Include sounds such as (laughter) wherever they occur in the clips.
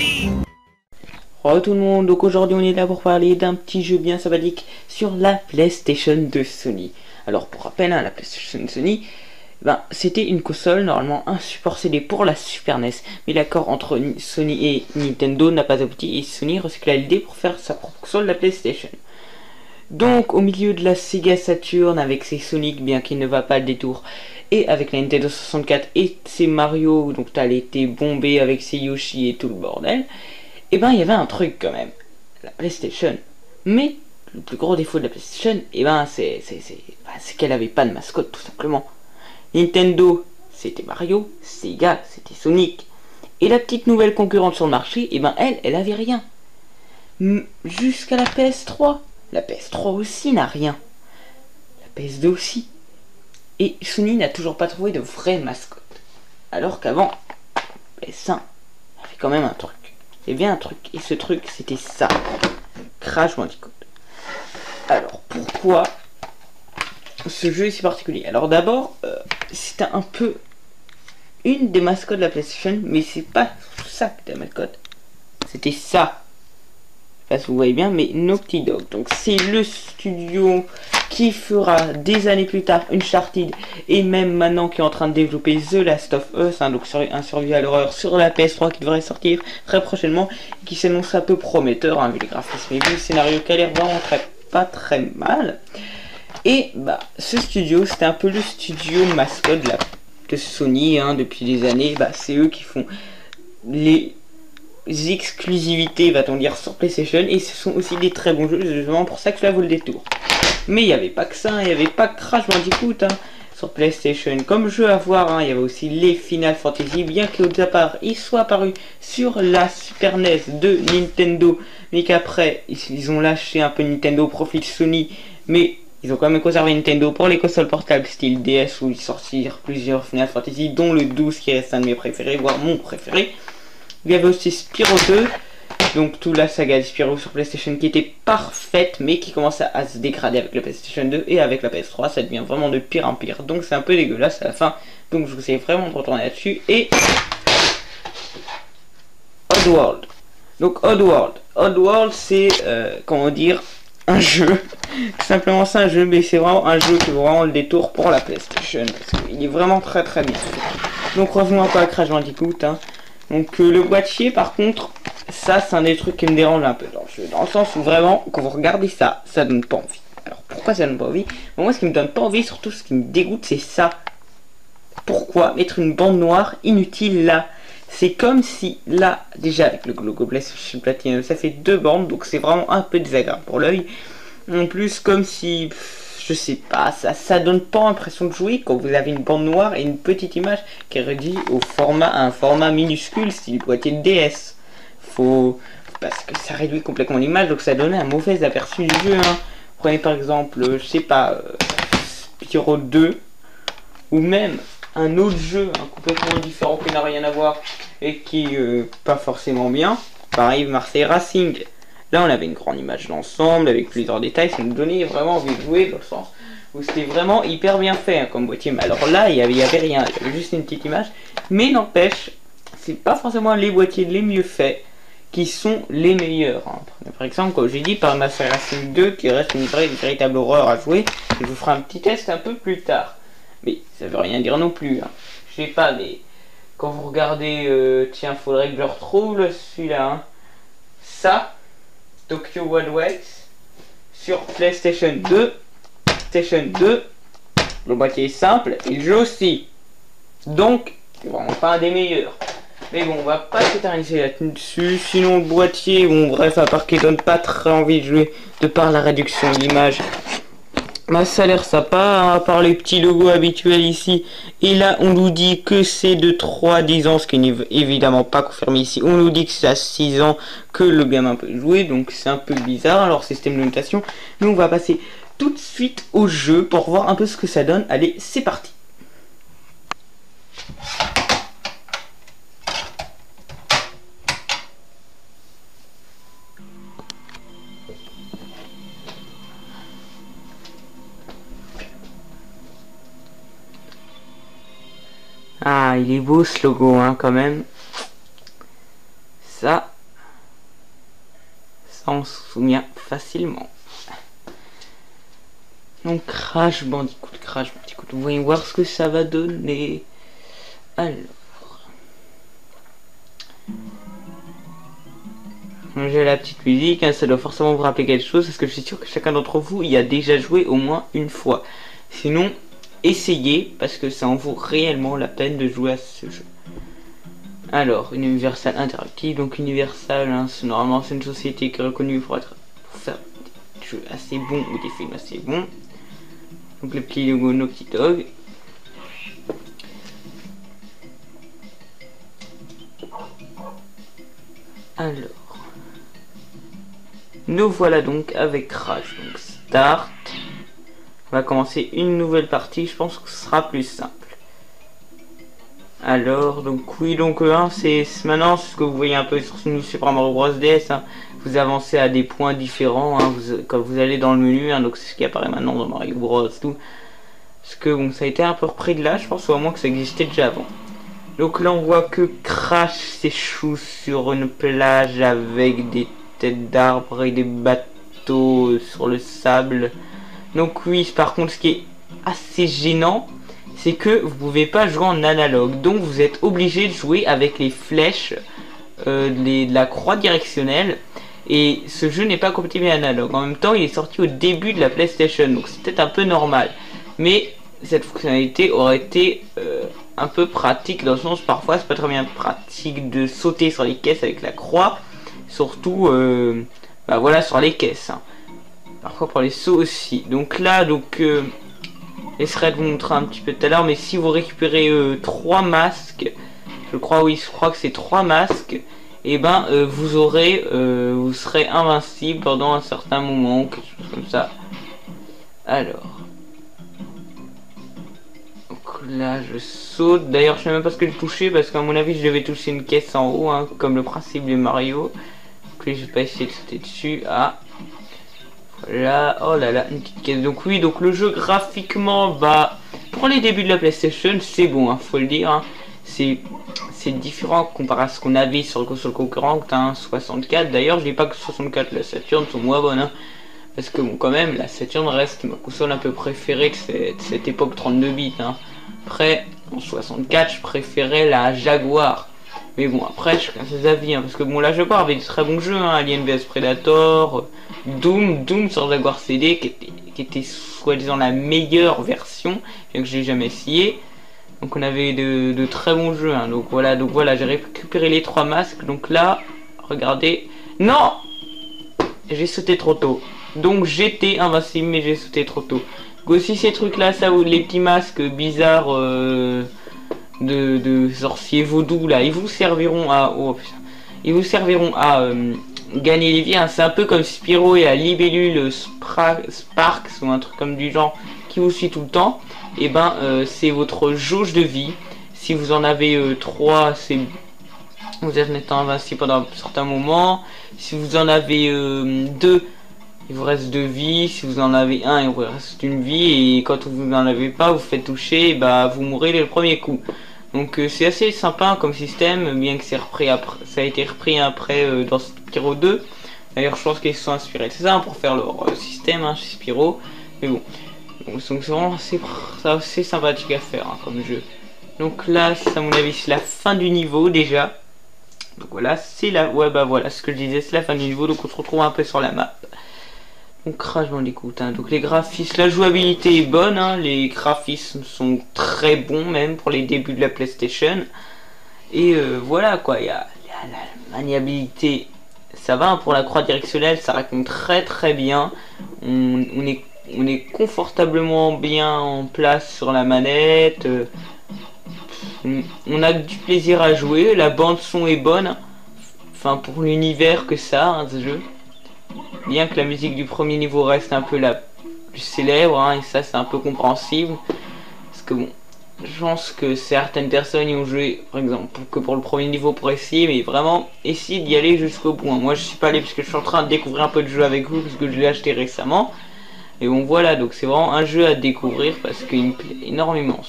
parti Bonjour tout le monde, donc aujourd'hui on est là pour parler d'un petit jeu bien sympathique sur la PlayStation de Sony. Alors pour rappel, hein, la PlayStation de Sony, ben, c'était une console normalement un CD pour la Super NES, mais l'accord entre Sony et Nintendo n'a pas abouti et Sony recycla l'idée pour faire sa propre console, la PlayStation. Donc au milieu de la Sega Saturn avec ses Sonic bien qu'il ne va pas le détour et avec la Nintendo 64 et ses Mario donc t'as été bombé avec ses Yoshi et tout le bordel, et eh ben il y avait un truc quand même, la PlayStation. Mais le plus gros défaut de la PlayStation, et eh ben c'est bah, qu'elle avait pas de mascotte tout simplement. Nintendo c'était Mario, Sega c'était Sonic. Et la petite nouvelle concurrente sur le marché, et eh ben elle, elle avait rien. Jusqu'à la PS3. La PS3 aussi n'a rien. La PS2 aussi. Et Sony n'a toujours pas trouvé de vraie mascotte. Alors qu'avant, PS1 avait quand même un truc. Il y avait un truc. Et ce truc, c'était ça. Crash Bandicoot. Alors, pourquoi ce jeu est si particulier? Alors d'abord, euh, c'était un peu une des mascottes de la PlayStation, mais c'est pas ça que était la mascotte. C'était ça vous voyez bien, mais Naughty Dog. Donc c'est le studio qui fera des années plus tard une Uncharted et même maintenant qui est en train de développer The Last of Us, hein, donc sur, un survival horreur sur la PS3 qui devrait sortir très prochainement, qui s'annonce un peu prometteur, hein, vu les graphismes et vu le scénario qui a l'air vraiment très, pas très mal. Et bah ce studio, c'était un peu le studio mascotte de, la, Sony hein, depuis des années. Bah c'est eux qui font les exclusivités, va-t-on dire, sur PlayStation. Et ce sont aussi des très bons jeux, c'est pour ça que cela vaut le détour. Mais il n'y avait pas que ça, il n'y avait pas que Crash Bandicoot hein, sur PlayStation. Comme jeu à voir, hein, il y avait aussi les Final Fantasy, bien qu'au départ ils soient apparus sur la Super NES de Nintendo, mais qu'après ils ont lâché un peu Nintendo au profit de Sony, mais ils ont quand même conservé Nintendo pour les consoles portables style DS où ils sortirent plusieurs Final Fantasy, dont le 12 qui reste un de mes préférés, voire mon préféré. Il y avait aussi Spyro 2, donc toute la saga de Spyro sur PlayStation qui était parfaite, mais qui commençait à se dégrader avec la PlayStation 2 et avec la PS3, ça devient vraiment de pire en pire. Donc c'est un peu dégueulasse à la fin. Donc je vous conseille vraiment de retourner là-dessus. Et Oddworld. Donc Oddworld. Oddworld c'est, euh, comment dire, un jeu. (laughs) Simplement c'est un jeu, mais c'est vraiment un jeu qui vaut vraiment le détour pour la PlayStation. Parce qu'il est vraiment très très bien Donc revenons peu à Crash Bandicoot. Hein. Donc euh, le boîtier par contre, ça c'est un des trucs qui me dérange un peu dans le sens où vraiment, quand vous regardez ça, ça donne pas envie. Alors pourquoi ça donne pas envie? Moi ce qui me donne pas envie, surtout ce qui me dégoûte, c'est ça. Pourquoi mettre une bande noire inutile là? C'est comme si là, déjà avec le logo PlayStation Platinum, ça fait deux bandes, donc c'est vraiment un peu désagréable pour l'œil. En plus, comme si je sais pas, ça, ça donne pas l'impression de jouer quand vous avez une bande noire et une petite image qui est réduite au format, un format minuscule, style boîtier de DS. Parce que ça réduit complètement l'image, donc ça donne un mauvais aperçu du jeu. Hein. Prenez par exemple, je sais pas, euh, Spyro 2, ou même un autre jeu hein, complètement différent qui n'a rien à voir et qui euh, pas forcément bien. Pareil, Marseille Racing. Là, on avait une grande image d'ensemble avec plusieurs détails. Ça nous donnait vraiment envie de jouer dans le sens où c'était vraiment hyper bien fait hein, comme boîtier. Mais alors là, il n'y avait, avait, rien. Il y avait juste une petite image. Mais n'empêche, c'est pas forcément les boîtiers les mieux faits qui sont les meilleurs. Par exemple, comme j'ai dit, par Master Racing 2 qui reste une, vraie, véritable horreur à jouer. Je vous ferai un petit test un peu plus tard. Mais ça veut rien dire non plus. Hein. Je sais pas, mais quand vous regardez, euh, tiens, faudrait que je retrouve celui-là. Hein. Ça, Tokyo Wild sur PlayStation 2. PlayStation 2, le boîtier est simple le jeu aussi. Donc, c'est vraiment pas un des meilleurs. Mais bon, on va pas s'éterniser là-dessus. Sinon, le boîtier, bon, bref, à part qu'il donne pas très envie de jouer de par la réduction de l'image bah, ça a l'air sympa, hein, à part les petits logos habituels ici. Et là, on nous dit que c'est de 3 à 10 ans, ce qui n'est évidemment pas confirmé ici. On nous dit que c'est à 6 ans que le gamin peut jouer, donc c'est un peu bizarre, alors système de notation. Mais on va passer tout de suite au jeu pour voir un peu ce que ça donne. Allez, c'est parti Ah, il est beau ce logo, hein, quand même. Ça, ça on se souvient facilement. Donc Crash Bandicoot, Crash Bandicoot, voyons voir ce que ça va donner. Alors... J'ai la petite musique, hein, ça doit forcément vous rappeler quelque chose, parce que je suis sûr que chacun d'entre vous y a déjà joué au moins une fois. Sinon, essayez, parce que ça en vaut réellement la peine de jouer à ce jeu. Alors, Universal Interactive, donc Universal, hein, normalement c'est une société qui est reconnue pour, être, pour faire des jeux assez bons ou des films assez bons. Donc le petit logo Naughty Dog. Alors, nous voilà donc avec Crash. Donc Start. On va commencer une nouvelle partie. Je pense que ce sera plus simple. Alors, donc oui, donc hein, c'est maintenant ce que vous voyez un peu sur Super Mario Bros DS. Vous avancez à des points différents hein, quand vous allez dans le menu. Hein, donc c'est ce qui apparaît maintenant dans Mario Bros. Tout. Parce que bon, ça a été un peu repris de là, je pense, au moins que ça existait déjà avant. Donc là, on voit que Crash s'échoue sur une plage avec des têtes d'arbres et des bateaux sur le sable. Donc oui, par contre, ce qui est assez gênant, c'est que vous pouvez pas jouer en analogue. Donc vous êtes obligé de jouer avec les flèches euh, de la croix directionnelle. Et ce jeu n'est pas compatible analogue. En même temps, il est sorti au début de la PlayStation, donc c'est peut-être un peu normal. Mais cette fonctionnalité aurait été euh, un peu pratique dans le sens parfois c'est pas très bien pratique de sauter sur les caisses avec la croix surtout euh, bah voilà sur les caisses hein. Parfois pour les sauts aussi donc là donc euh, de vous montrer un petit peu tout à l'heure mais si vous récupérez euh, trois masques je crois oui je crois que c'est trois masques et eh ben euh, vous aurez vous serez invincible pendant un certain moment quelque chose comme ça alors là je saute. D'ailleurs je sais même pas ce que j'ai touché parce qu'à mon avis je devais toucher une caisse en haut, hein, comme le principe de Mario. Donc je vais pas essayer de sauter dessus. Ah voilà, oh là là, une petite caisse. Donc oui, donc le jeu graphiquement, bah pour les débuts de la PlayStation, c'est bon, hein, faut le dire. Hein. C'est c'est différent comparé à ce qu'on avait sur le console concurrente, hein, 64. D'ailleurs, je dis pas que 64 la Saturn sont moins bonnes. Hein. Parce que bon, quand même, la Saturn reste ma console un peu préférée de cette, cette époque 32 bits. Hein. Après, en 64, je préférais la Jaguar. Mais bon, après, je à ses avis, hein, parce que bon, la Jaguar avait de très bons jeux, hein, Alien vs Predator, Doom, Doom sur Jaguar CD, qui était, qui était soi-disant la meilleure version, que j'ai jamais essayé. Donc on avait de, très bons jeux, hein, donc voilà, donc voilà, j'ai récupéré les trois masques, donc là, regardez, non! J'ai sauté trop tôt, donc j'étais invincible, mais j'ai sauté trop tôt. Aussi ces trucs là, ça, les petits masques bizarres euh, de, sorciers vaudou là, ils vous serviront à... Oh, ils vous serviront à euh, gagner les vies. Hein. C'est un peu comme Spiro et à Libellule Sparks ou un truc comme du genre qui vous suit tout le temps. Et eh ben euh, c'est votre jauge de vie. Si vous en avez 3, c'est vous êtes invincible pendant un certain moment. Si vous en avez 2, il vous reste deux vies, si vous en avez un, il vous reste une vie, et quand vous n'en avez pas, vous faites toucher, bah vous mourrez le premier coup. Donc euh, c'est assez sympa comme système, bien que repris après, ça a été repris après euh, dans Spyro 2. D'ailleurs je pense qu'ils se sont inspirés de ça pour faire leur euh, système hein, chez Spyro. Mais bon, donc c'est vraiment assez, sympathique à faire hein, comme jeu. Donc là, à mon avis, c'est la fin du niveau déjà. Donc voilà, c'est la... Ouais bah voilà, ce que je disais, c'est la fin du niveau, donc on se retrouve un peu sur la map. Donc Crash Bandicoot, hein. donc les graphismes, la jouabilité est bonne, hein. les graphismes sont très bons même pour les débuts de la PlayStation. Et euh, voilà quoi, il y, a, la maniabilité, ça va hein. pour la croix directionnelle, ça raconte très très bien. On, est, on est confortablement bien en place sur la manette. Euh, on a du plaisir à jouer, la bande son est bonne. Enfin pour l'univers que ça, ce jeu. Bien que la musique du premier niveau reste un peu la plus célèbre, hein, et ça c'est un peu compréhensible. Parce que bon, je pense que certaines personnes y ont joué, par exemple, que pour le premier niveau pour essayer, mais vraiment essayer d'y aller jusqu'au bout. Moi je suis pas allé parce que je suis en train de découvrir un peu de jeu avec vous, parce que je l'ai acheté récemment. Et bon voilà, donc c'est vraiment un jeu à découvrir parce qu'il me plaît énormément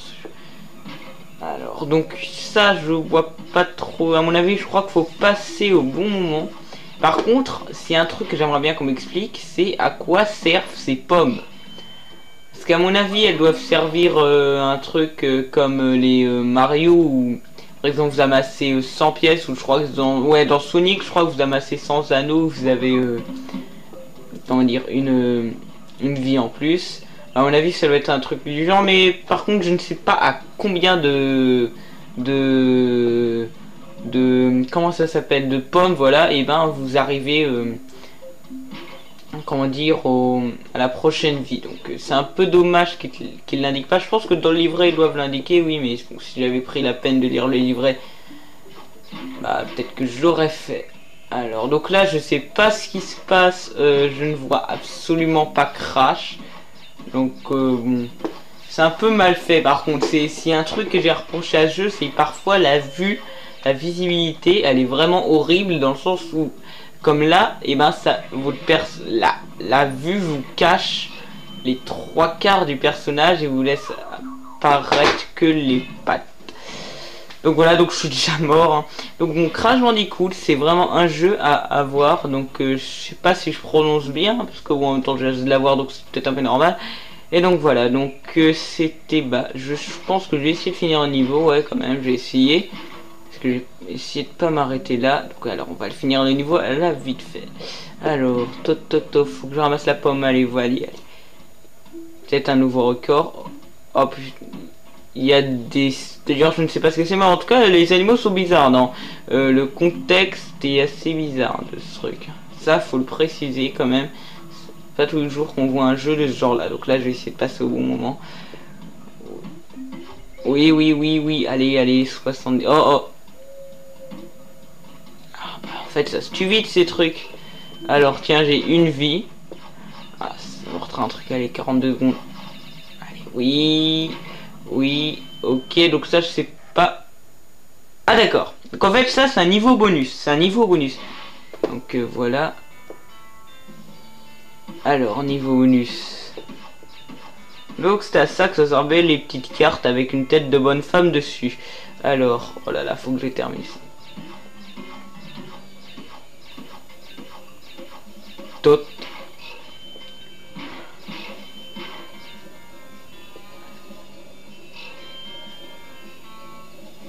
Alors donc ça je vois pas trop, à mon avis je crois qu'il faut passer au bon moment. Par contre, c'est un truc que j'aimerais bien qu'on m'explique, c'est à quoi servent ces pommes. Parce qu'à mon avis, elles doivent servir euh, un truc euh, comme euh, les Mario ou par exemple vous amassez 100 pièces ou je crois que dans ouais dans Sonic, je crois que vous amassez 100 anneaux, vous avez comment dire une une vie en plus. À mon avis, ça doit être un truc du genre, mais par contre, je ne sais pas à combien de de de comment ça s'appelle de pommes, voilà. Et ben, vous arrivez euh, comment dire à la prochaine vie. Donc, euh, c'est un peu dommage qu'il l'indique pas. Je pense que dans le livret, ils doivent l'indiquer, oui, mais si j'avais pris la peine de lire le livret, bah peut-être que je l'aurais fait. Alors, donc là, je sais pas ce qui se passe. Euh, je ne vois absolument pas Crash. Donc, c'est un peu mal fait. Par contre, c'est un truc que j'ai reproché à ce jeu, c'est parfois la vue, la visibilité, elle est vraiment horrible dans le sens où, comme là, et eh ben ça, votre la, la vue vous cache les trois quarts du personnage et vous laisse apparaître que les pattes. Donc voilà, donc je suis (laughs) déjà mort. Hein. Donc mon Crash Bandicoot, c'est vraiment un jeu à avoir. Donc euh, je sais pas si je prononce bien, parce que bon, en même temps je de l'avoir, donc c'est peut-être un peu normal. Et donc voilà, donc euh, c'était bah je, pense que je vais essayer de finir un niveau, ouais quand même, j'ai essayé. Que j'ai essayé de pas m'arrêter là. Donc alors on va le finir le niveau là vite fait. Alors, toto, faut que je ramasse la pomme, allez, voilà, allez. Peut-être un nouveau record. Putain il y a des... D'ailleurs, je ne sais pas ce que c'est, mais en tout cas, les animaux sont bizarres, non? Euh, Le contexte est assez bizarre de ce truc. Ça, faut le préciser quand même. C'est pas tous les jours qu'on voit un jeu de ce genre-là. Donc là, je vais essayer de passer au bon moment. Oui, oui, oui, oui. Allez, allez, 70... Oh, oh fait, ça se tue ces trucs. Alors, tiens, j'ai une vie. Ah, ça va un truc, allez, 42 secondes. Allez, oui... Oui, ok, donc ça je sais pas. Ah d'accord. Donc en fait ça c'est un niveau bonus. C'est un niveau bonus. Donc euh, voilà. Alors, niveau bonus. Donc c'est à ça que ça servait les petites cartes avec une tête de bonne femme dessus. Alors, oh là là, faut que je termine.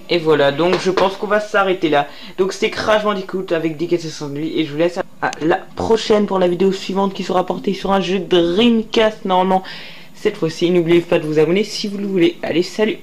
Et voilà, donc je pense qu'on va s'arrêter là. Donc c'était Crash Bandicoot avec Dick et lui et je vous laisse à la prochaine pour la vidéo suivante qui sera portée sur un jeu Dreamcast normalement. Cette fois-ci, n'oubliez pas de vous abonner si vous le voulez. Allez, salut